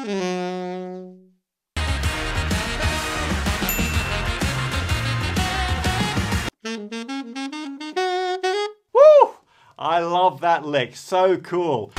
Woo! I love that lick, so cool.